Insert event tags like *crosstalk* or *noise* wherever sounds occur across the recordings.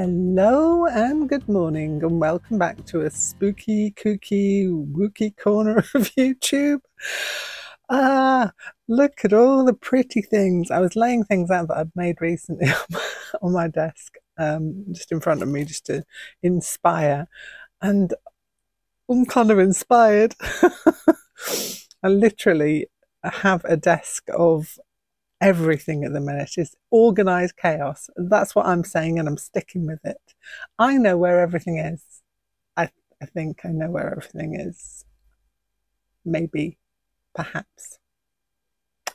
Hello and good morning, and welcome back to a spooky, kooky, wooky corner *laughs* of YouTube. Ah, look at all the pretty things. I was laying things out that I've made recently *laughs* on my desk, um, just in front of me, just to inspire. And I'm kind of inspired. *laughs* I literally have a desk of everything at the minute is organized chaos. That's what I'm saying, and I'm sticking with it. I know where everything is. I, I think I know where everything is. Maybe, perhaps.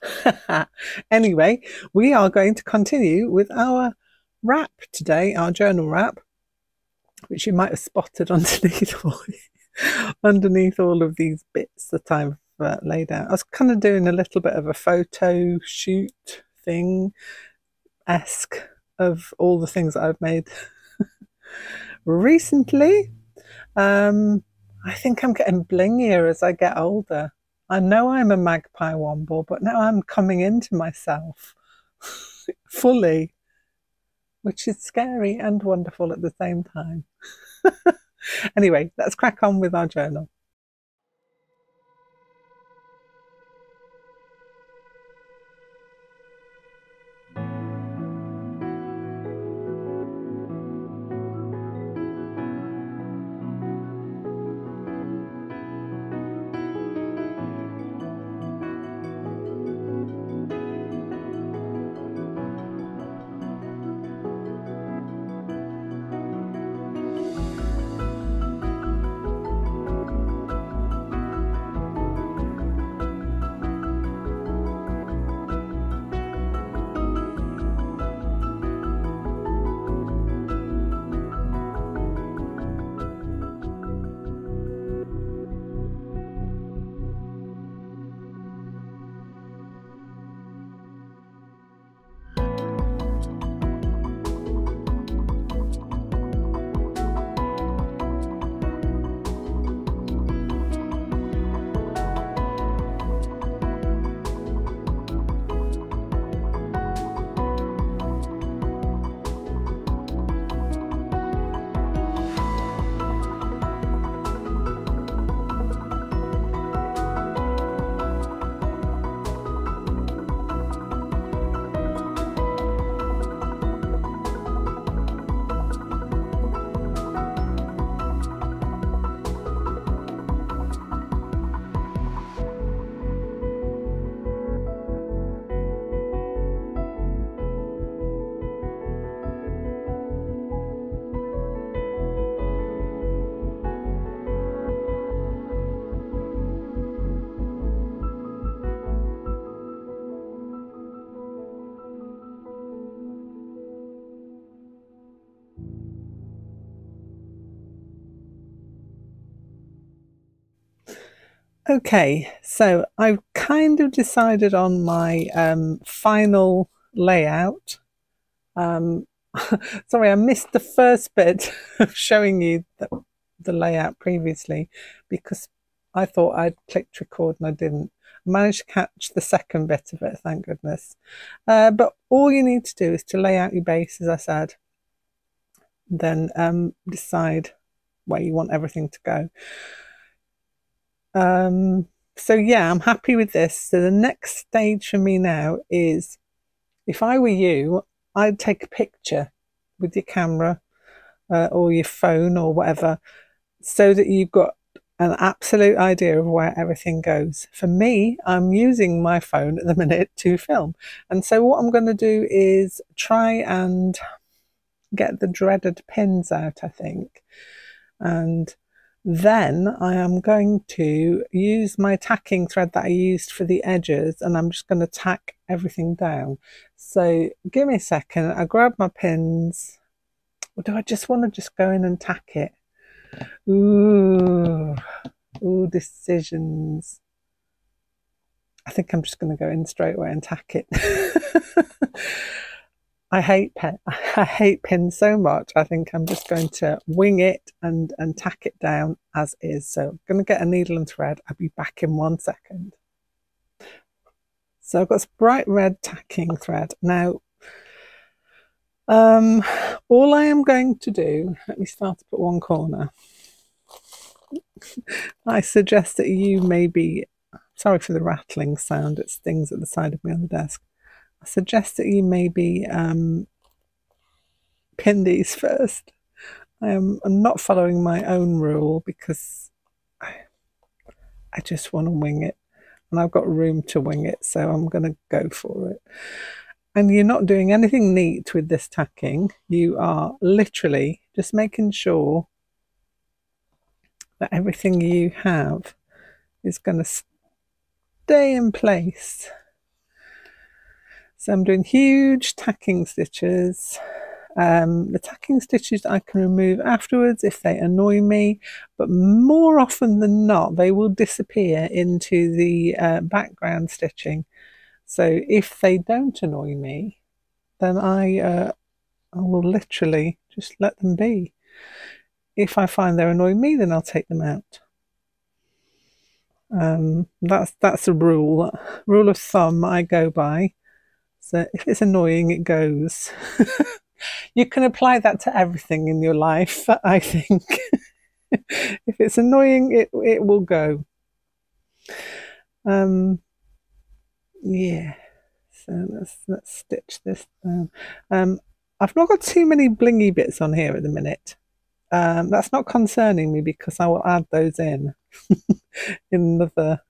*laughs* anyway, we are going to continue with our wrap today, our journal wrap, which you might have spotted *laughs* underneath all, underneath all of these bits that I've uh, laid out. I was kind of doing a little bit of a photo shoot thing esque of all the things that I've made *laughs* recently. Um, I think I'm getting blingier as I get older. I know I'm a magpie womble, but now I'm coming into myself *laughs* fully, which is scary and wonderful at the same time. *laughs* anyway, let's crack on with our journal. Okay, so I've kind of decided on my um, final layout. Um, *laughs* sorry, I missed the first bit *laughs* of showing you the, the layout previously because I thought I'd clicked record and I didn't. I managed to catch the second bit of it, thank goodness. Uh, but all you need to do is to lay out your base, as I said, then um, decide where you want everything to go. Um, so yeah, I'm happy with this. So the next stage for me now is if I were you, I'd take a picture with your camera uh, or your phone or whatever so that you've got an absolute idea of where everything goes. For me, I'm using my phone at the *laughs* minute to film. And so what I'm going to do is try and get the dreaded pins out, I think. And then I am going to use my tacking thread that I used for the edges and I'm just going to tack everything down. So give me a second, I grab my pins, or do I just want to just go in and tack it? Ooh, ooh, decisions. I think I'm just going to go in straight away and tack it. *laughs* I hate pen. *laughs* I hate pins so much. I think I'm just going to wing it and, and tack it down as is. So I'm going to get a needle and thread. I'll be back in one second. So I've got this bright red tacking thread. Now, Um, all I am going to do, let me start up at one corner. I suggest that you maybe, sorry for the rattling sound, it's things at the side of me on the desk. I suggest that you maybe um, pin these *laughs* first. I am I'm not following my own rule because I, I just want to wing it and I've got room to wing it, so I'm going to go for it. And you're not doing anything neat with this tacking. You are literally just making sure that everything you have is going to stay in place. So I'm doing huge tacking stitches um, the tacking stitches I can remove afterwards if they annoy me, but more often than not, they will disappear into the uh, background stitching. So if they don't annoy me, then I, uh, I will literally just let them be. If I find they're annoying me, then I'll take them out. Um, that's that's a rule, rule of thumb I go by. So if it's annoying, it goes. *laughs* you can apply that to everything in your life, *laughs* I think. *laughs* if it's annoying, it, it will go. Um, yeah, so let's, let's stitch this down. Um, I've not got too many blingy bits on here at the minute. Um, that's not concerning me because I will add those in in another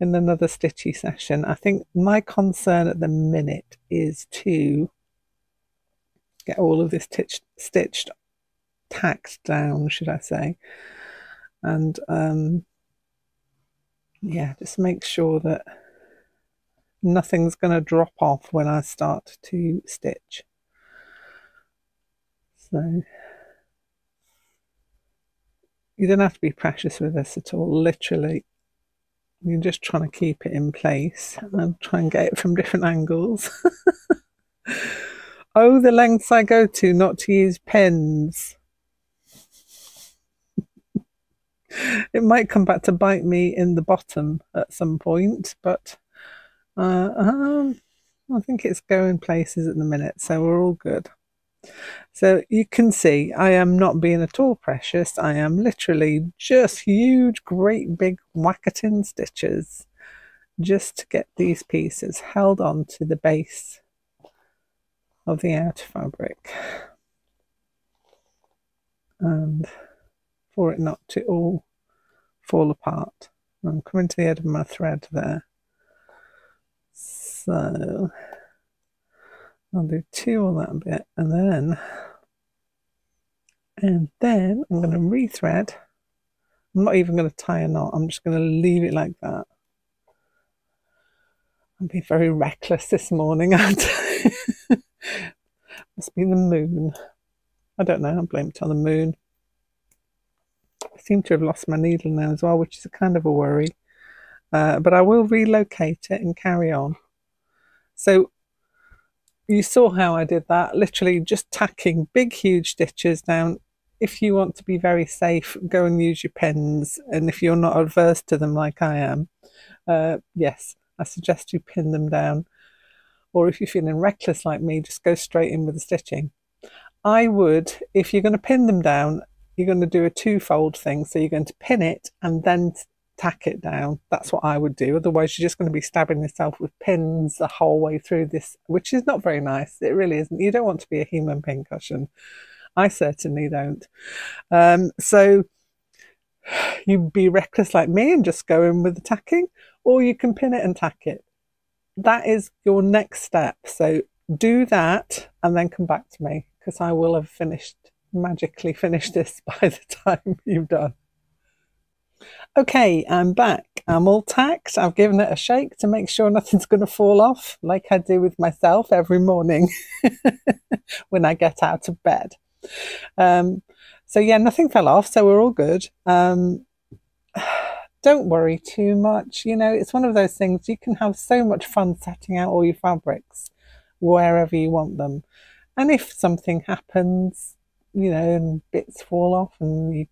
in another stitchy session. I think my concern at the minute is to get all of this stitched, stitched tacked down, should I say. And um, yeah, just make sure that nothing's going to drop off when I start to stitch. So you don't have to be precious with this at all, literally. You're just trying to keep it in place and try and get it from different angles. *laughs* Oh, the lengths I go to not to use pens. it might come back to bite me in the bottom at some point, but uh, um, I think it's going places at the minute, so we're all good. So you can see I am not being at all precious. I am literally just huge, great big whackatin stitches just to get these pieces held on to the base of the outer fabric and for it not to all fall apart. I'm coming to the end of my thread there. So I'll do two on that bit and then and then I'm going to rethread. I'm not even going to tie a knot. I'm just going to leave it like that. I'm being very reckless this morning, *laughs* aren't I? Must be the moon. I don't know. I blame it on the moon. I seem to have lost my needle now as well, which is a kind of a worry. Uh, but I will relocate it and carry on. So you saw how I did that, literally just tacking big, huge stitches down. If you want to be very safe, go and use your pins. And if you're not averse to them like I am, uh, yes, I suggest you pin them down or if you're feeling reckless like me, just go straight in with the stitching. I would, if you're going to pin them down, you're going to do a two-fold thing. So you're going to pin it and then tack it down. That's what I would do. Otherwise, you're just going to be stabbing yourself with pins the whole way through this, which is not very nice. It really isn't. You don't want to be a human pincushion. I certainly don't. Um, so *sighs* you'd be reckless like me and just go in with the tacking, or you can pin it and tack it that is your next step. So do that and then come back to me because I will have finished, magically finished this *laughs* by the time you've done. Okay, I'm back. I'm all tacked. I've given it a shake to make sure nothing's going to fall off, like I do with myself every morning *laughs* when I get out of bed. Um, so yeah, nothing fell off, so we're all good. Um, *sighs* don't worry too much. You know, it's one of those things you can have so much fun setting out all your fabrics wherever you want them. And if something happens, you know, and bits fall off and you,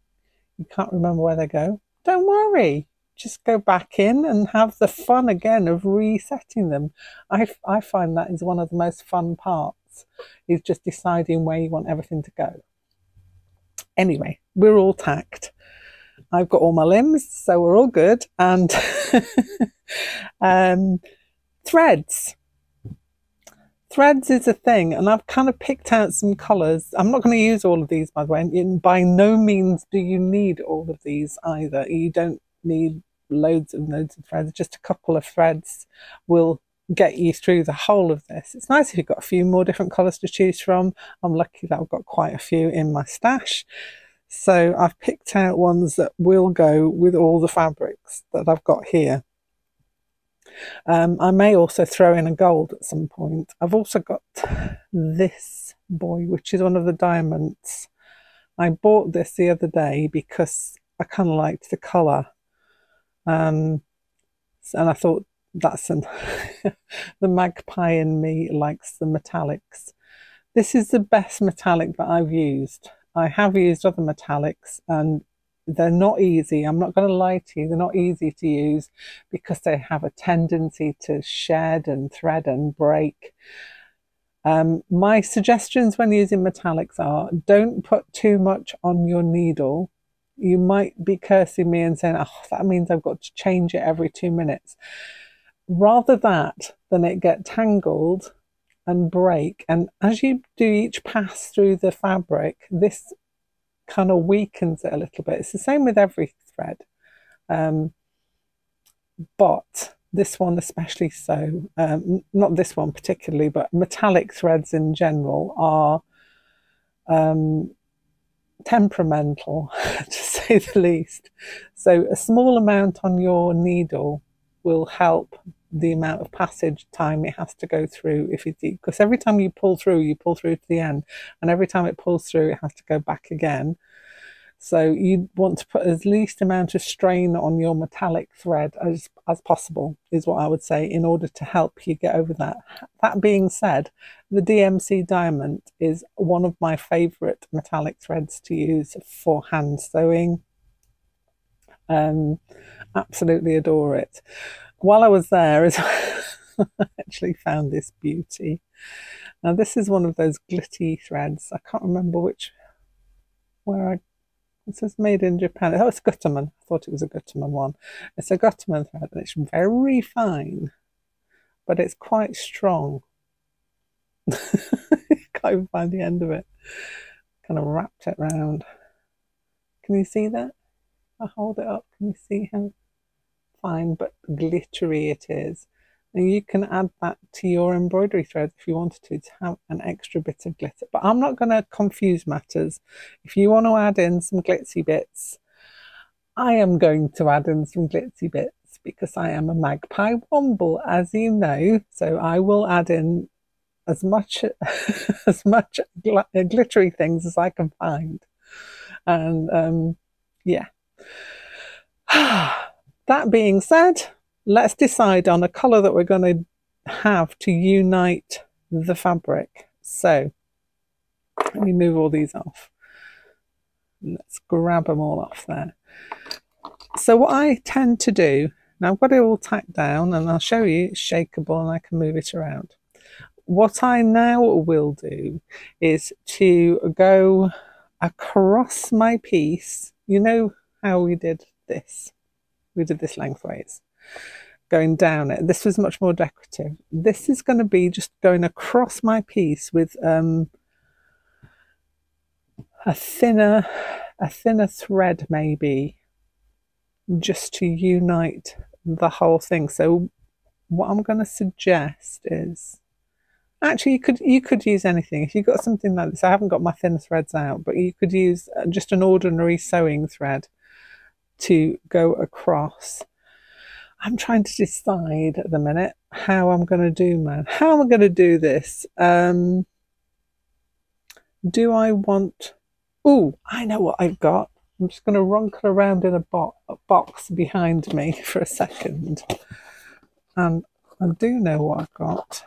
you can't remember where they go, don't worry. Just go back in and have the fun again of resetting them. I, I find that is one of the most fun parts is just deciding where you want everything to go. Anyway, we're all tacked. I've got all my limbs, so we're all good. And *laughs* um, threads. Threads is a thing, and I've kind of picked out some colours. I'm not going to use all of these, by the way. And by no means do you need all of these either. You don't need loads and loads of threads. Just a couple of threads will get you through the whole of this. It's nice if you've got a few more different colours to choose from. I'm lucky that I've got quite a few in my stash. So I've picked out ones that will go with all the fabrics that I've got here. Um, I may also throw in a gold at some point. I've also got this boy, which is one of the diamonds. I bought this the other day because I kind of liked the colour. Um, and I thought that's an *laughs* the magpie in me likes the metallics. This is the best metallic that I've used. I have used other metallics and they're not easy. I'm not going to lie to you. They're not easy to use because they have a tendency to shed and thread and break. Um, my suggestions when using metallics are don't put too much on your needle. You might be cursing me and saying, oh, that means I've got to change it every two minutes. Rather that than it get tangled and break. And as you do each pass through the fabric, this kind of weakens it a little bit. It's the same with every thread. Um, but this one especially so, um, not this one particularly, but metallic threads in general are um, temperamental, *laughs* to say the least. So a small amount on your needle will help the amount of passage time it has to go through if it because every time you pull through you pull through to the end and every time it pulls through it has to go back again. So you want to put as least amount of strain on your metallic thread as as possible is what I would say in order to help you get over that. That being said the DMC diamond is one of my favorite metallic threads to use for hand sewing. Um absolutely adore it while I was there, *laughs* I actually found this beauty. Now this is one of those glitty threads. I can't remember which, where I, it says made in Japan. Oh, it's Gutermann. I thought it was a Gutermann one. It's a Gutermann thread and it's very fine, but it's quite strong. *laughs* can't even find the end of it. Kind of wrapped it round. Can you see that? I hold it up. Can you see how fine but glittery it is. And you can add that to your embroidery thread if you wanted to, to have an extra bit of glitter. But I'm not going to confuse matters. If you want to add in some glitzy bits, I am going to add in some glitzy bits because I am a magpie womble, as you know. So I will add in as much *laughs* as much gl glittery things as I can find. And um, yeah. *sighs* That being said, let's decide on a colour that we're going to have to unite the fabric. So let me move all these off. Let's grab them all off there. So what I tend to do, now I've got it all tacked down and I'll show you it's shakeable and I can move it around. What I now will do is to go across my piece. You know how we did this we did this lengthways. Going down it. This was much more decorative. This is going to be just going across my piece with um, a thinner a thinner thread maybe just to unite the whole thing. So what I'm going to suggest is actually you could you could use anything. If you've got something like this I haven't got my thin threads out but you could use uh, just an ordinary sewing thread to go across. I'm trying to decide at the minute how I'm going to do, man. How am I going to do this? Um, do I want... Oh, I know what I've got. I'm just going to runkle around in a, bo a box behind me *laughs* for a second. And I do know what I've got.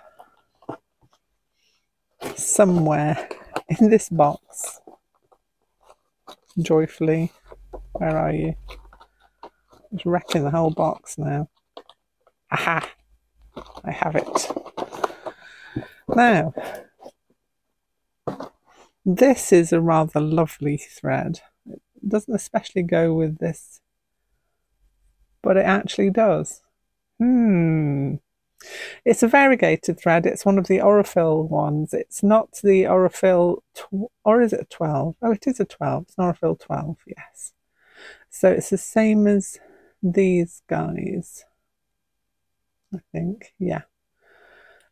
Somewhere in this box. Joyfully. Where are you? It's wrecking the whole box now. Aha! I have it. Now, This is a rather lovely thread. It doesn't especially go with this, but it actually does. Hmm. It's a variegated thread. It's one of the Aurifil ones. It's not the Aurifil, or is it a 12? Oh, it is a 12. It's an Aurifil 12, yes. So it's the same as these guys. I think, yeah.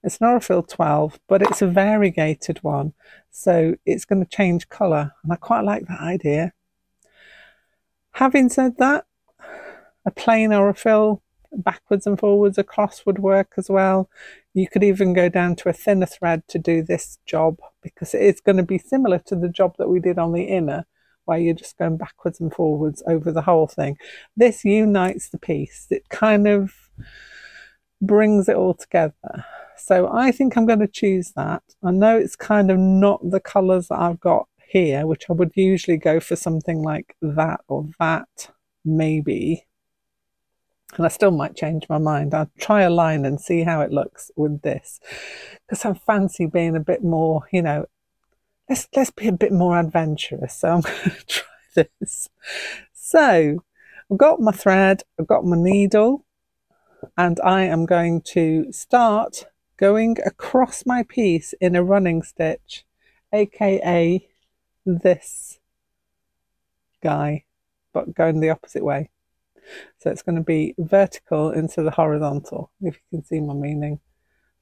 It's an Aurifil 12, but it's a variegated one. So it's going to change colour. And I quite like that idea. Having said that, a plain Aurifil backwards and forwards across would work as well. You could even go down to a thinner thread to do this job because it is going to be similar to the job that we did on the inner where you're just going backwards and forwards over the whole thing. This unites the piece. It kind of brings it all together. So I think I'm going to choose that. I know it's kind of not the colours that I've got here, which I would usually go for something like that or that, maybe and I still might change my mind. I'll try a line and see how it looks with this because I fancy being a bit more, you know, let's let's be a bit more adventurous. So I'm *laughs* going to try this. So I've got my thread, I've got my needle, and I am going to start going across my piece in a running stitch, aka this guy, but going the opposite way. So it's going to be vertical into the horizontal, if you can see my meaning.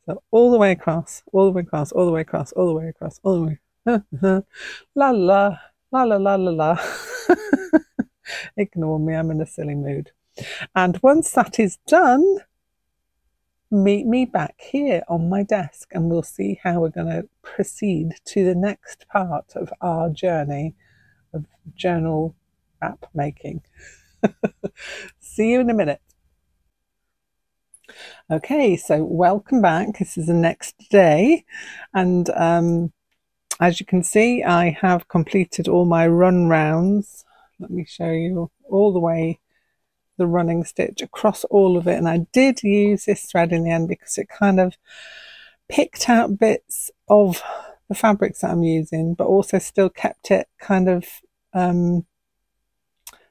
So all the way across, all the way across, all the way across, all the way across, all the way. *laughs* la la, la la la la la. *laughs* Ignore me, I'm in a silly mood. And once that is done, meet me back here on my desk and we'll see how we're going to proceed to the next part of our journey of journal wrap making. *laughs* See you in a minute. Okay, so welcome back. This is the next day, and um, as you can see, I have completed all my run rounds. Let me show you all the way the running stitch across all of it, and I did use this thread in the end because it kind of picked out bits of the fabrics that I'm using, but also still kept it kind of um,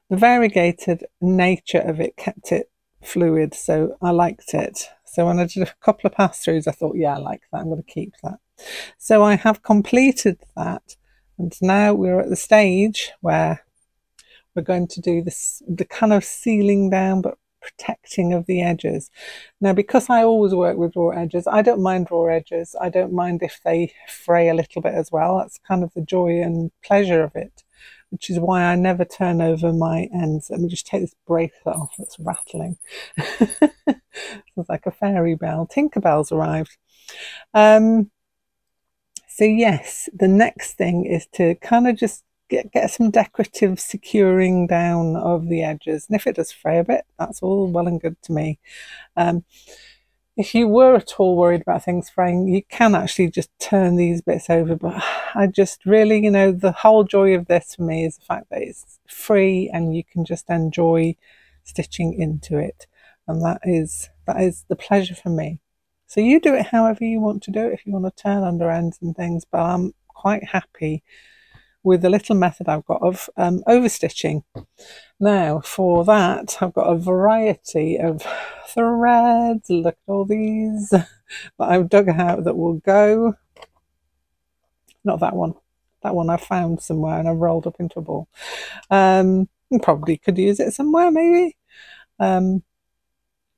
the variegated nature of it kept it fluid, so I liked it. So when I did a couple of pass throughs, I thought, yeah, I like that. I'm going to keep that. So I have completed that, and now we're at the stage where we're going to do this the kind of sealing down but protecting of the edges. Now, because I always work with raw edges, I don't mind raw edges. I don't mind if they fray a little bit as well. That's kind of the joy and pleasure of it which is why I never turn over my ends. Let me just take this bracelet off, it's rattling. *laughs* Sounds like a fairy bell. Tinkerbell's arrived. Um, so yes, the next thing is to kind of just get, get some decorative securing down of the edges. And if it does fray a bit, that's all well and good to me. Um, if you were at all worried about things fraying, you can actually just turn these bits over. But *sighs* I just really, you know, the whole joy of this for me is the fact that it's free and you can just enjoy stitching into it. And that is, that is the pleasure for me. So you do it however you want to do it, if you want to turn under ends and things, but I'm quite happy with the little method I've got of um, overstitching. Now for that I've got a variety of threads, look at all these *laughs* that I've dug out that will go, not that one, that one I found somewhere and I rolled up into a ball. Um, probably could use it somewhere maybe. Um,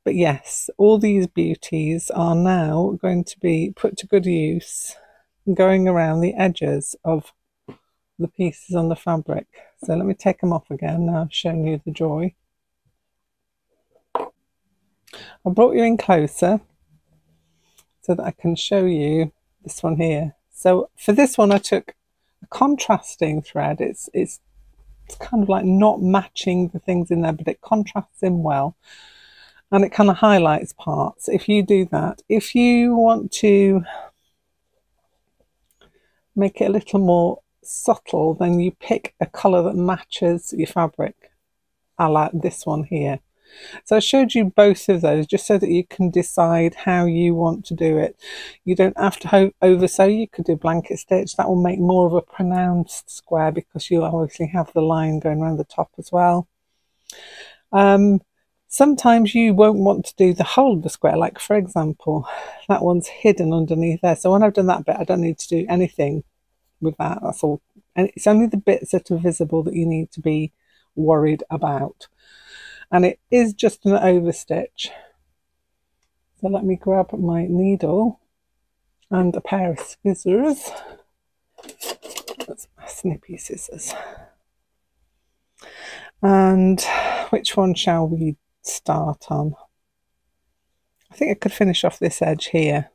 but yes, all these beauties are now going to be put to good use going around the edges of the pieces on the fabric. So let me take them off again. Now I've shown you the joy. I brought you in closer so that I can show you this one here. So for this one I took a contrasting thread. It's, it's, it's kind of like not matching the things in there, but it contrasts in well and it kind of highlights parts if you do that. If you want to make it a little more subtle, then you pick a colour that matches your fabric, I like this one here. So I showed you both of those just so that you can decide how you want to do it. You don't have to over sew, you could do blanket stitch. That will make more of a pronounced square because you'll obviously have the line going around the top as well. Um, sometimes you won't want to do the whole of the square, like for example, that one's hidden underneath there. So when I've done that bit, I don't need to do anything with that. That's all. And it's only the bits that are visible that you need to be worried about and it is just an overstitch. So let me grab my needle and a pair of scissors. That's my snippy scissors. And which one shall we start on? I think I could finish off this edge here.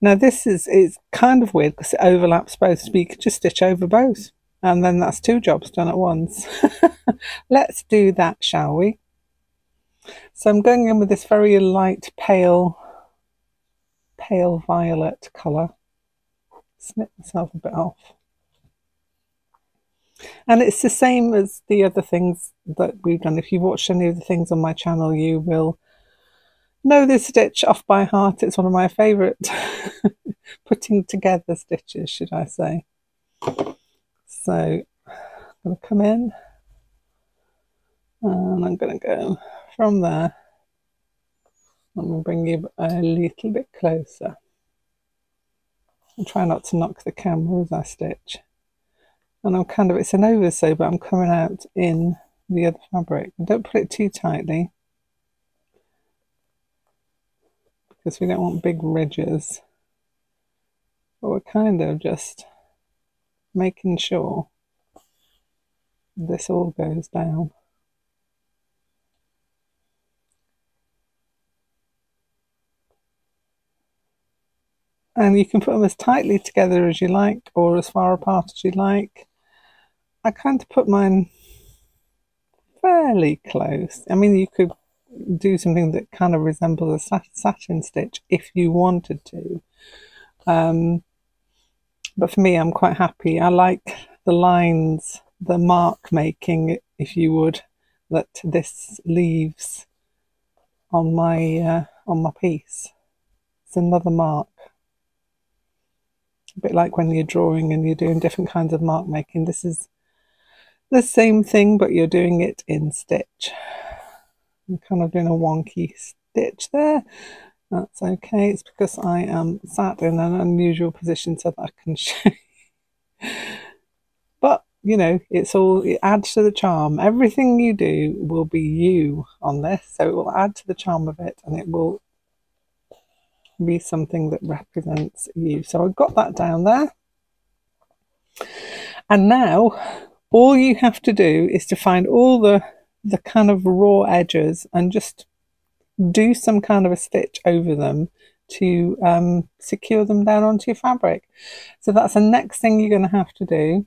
Now this is it's kind of weird because it overlaps both, so you could just stitch over both and then that's two jobs done at once. *laughs* Let's do that, shall we? So I'm going in with this very light pale, pale violet colour. Snip myself a bit off. And it's the same as the other things that we've done. If you watch any of the things on my channel, you will know this stitch off by heart. It's one of my favourite *laughs* putting together stitches, should I say. So I'm going to come in and I'm going to go from there. I'm going to bring you a little bit closer. And try not to knock the camera as I stitch. And I'm kind of, it's an oversew, but I'm coming out in the other fabric. Don't put it too tightly because we don't want big ridges. But we're kind of just making sure this all goes down. And you can put them as tightly together as you like or as far apart as you like. I kind of put mine fairly close. I mean, you could do something that kind of resembles a satin stitch if you wanted to. Um, but for me, I'm quite happy. I like the lines, the mark making, if you would, that this leaves on my uh, on my piece. It's another mark. A bit like when you're drawing and you're doing different kinds of mark making. This is the same thing, but you're doing it in stitch. I'm kind of doing a wonky stitch there. That's okay. It's because I am sat in an unusual position so that I can *laughs* show you. But, you know, it's all, it adds to the charm. Everything you do will be you on this. So it will add to the charm of it and it will be something that represents you. So I've got that down there. And now all you have to do is to find all the the kind of raw edges and just do some kind of a stitch over them to um, secure them down onto your fabric. So that's the next thing you're going to have to do.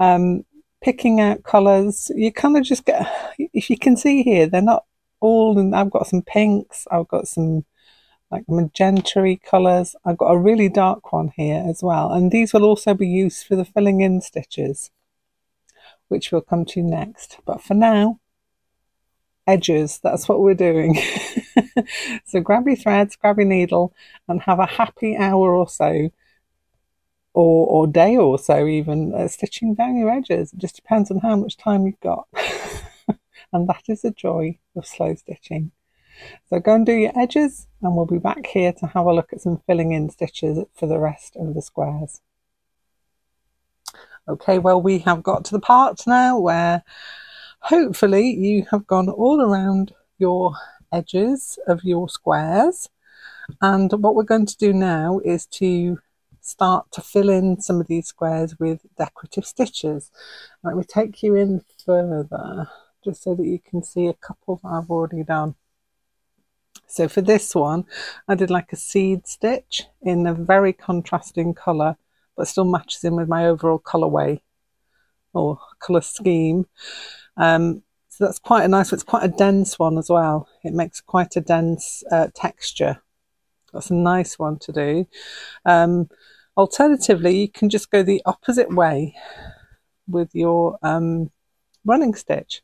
Um, picking out colours, you kind of just get, if you can see here, they're not all, in, I've got some pinks, I've got some like magenta colours, I've got a really dark one here as well. And these will also be used for the filling in stitches, which we'll come to next. But for now, edges. That's what we're doing. *laughs* so grab your threads, grab your needle, and have a happy hour or so, or, or day or so even, uh, stitching down your edges. It just depends on how much time you've got. *laughs* and that is the joy of slow stitching. So go and do your edges and we'll be back here to have a look at some filling in stitches for the rest of the squares. Okay, well we have got to the part now where hopefully you have gone all around your edges of your squares and what we're going to do now is to start to fill in some of these squares with decorative stitches. Let me take you in further just so that you can see a couple that I've already done. So for this one, I did like a seed stitch in a very contrasting colour, but still matches in with my overall colourway or colour scheme. Um, so that's quite a nice, it's quite a dense one as well. It makes quite a dense uh, texture. That's a nice one to do. Um, alternatively, you can just go the opposite way with your um, running stitch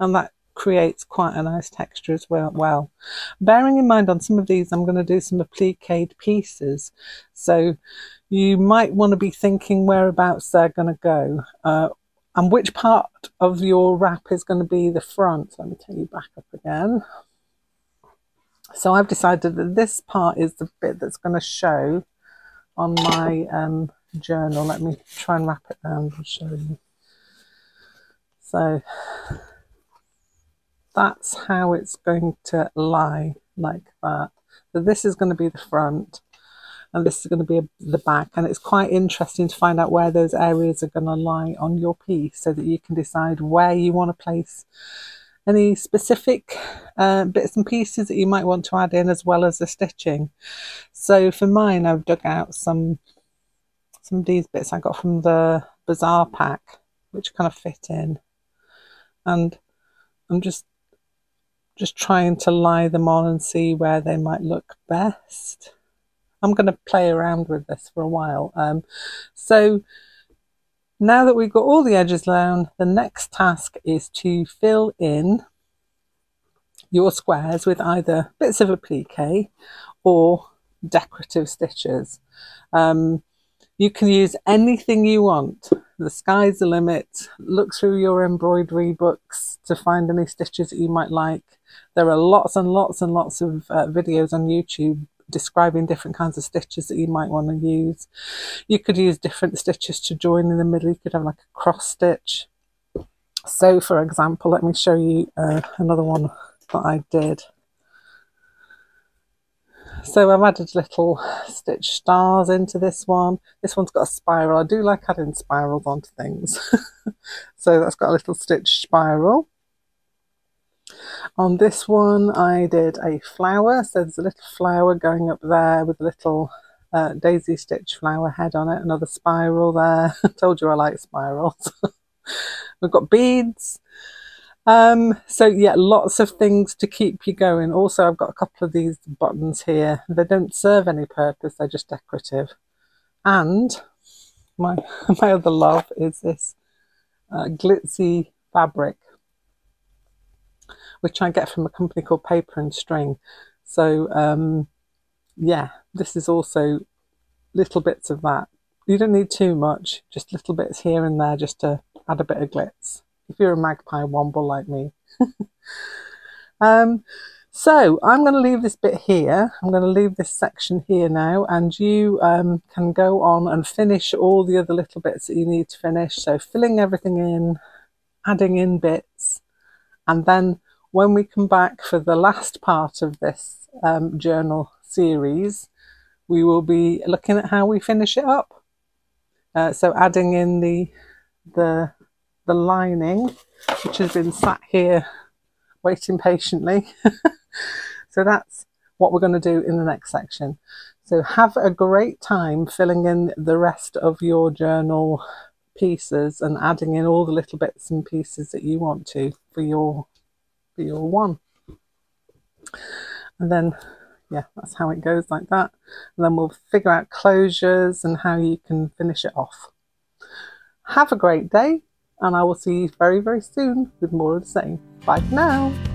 and that creates quite a nice texture as well. well. Bearing in mind on some of these I'm going to do some appliqued pieces so you might want to be thinking whereabouts they're going to go uh, and which part of your wrap is going to be the front. Let me take you back up again. So I've decided that this part is the bit that's going to show on my um, journal. Let me try and wrap it around and show you. So that's how it's going to lie like that. So this is going to be the front and this is going to be the back and it's quite interesting to find out where those areas are going to lie on your piece so that you can decide where you want to place any specific uh, bits and pieces that you might want to add in as well as the stitching. So for mine I've dug out some some of these bits I got from the bazaar pack which kind of fit in and I'm just just trying to lie them on and see where they might look best. I'm going to play around with this for a while. Um, so now that we've got all the edges down, the next task is to fill in your squares with either bits of applique or decorative stitches. Um, you can use anything you want. The sky's the limit. Look through your embroidery books to find any stitches that you might like. There are lots and lots and lots of uh, videos on YouTube describing different kinds of stitches that you might want to use. You could use different stitches to join in the middle. You could have like a cross stitch. So for example, let me show you uh, another one that I did. So I've added little stitch stars into this one. This one's got a spiral. I do like adding spirals onto things. *laughs* so that's got a little stitch spiral. On this one I did a flower, so there's a little flower going up there with a little uh, daisy stitch flower head on it, another spiral there. *laughs* Told you I like spirals. *laughs* We've got beads. Um, so yeah, lots of things to keep you going. Also, I've got a couple of these buttons here. They don't serve any purpose, they're just decorative. And my, *laughs* my other love is this uh, glitzy fabric which I get from a company called Paper and String. So um, yeah, this is also little bits of that. You don't need too much, just little bits here and there just to add a bit of glitz. If you're a magpie womble like me. *laughs* um, so I'm going to leave this bit here. I'm going to leave this section here now and you um, can go on and finish all the other little bits that you need to finish. So filling everything in, adding in bits and then when we come back for the last part of this um, journal series, we will be looking at how we finish it up. Uh, so adding in the, the, the lining, which has been sat here waiting patiently. *laughs* so that's what we're going to do in the next section. So have a great time filling in the rest of your journal pieces and adding in all the little bits and pieces that you want to for your for your one. And then, yeah, that's how it goes like that. And then we'll figure out closures and how you can finish it off. Have a great day and I will see you very, very soon with more of the same. Bye for now.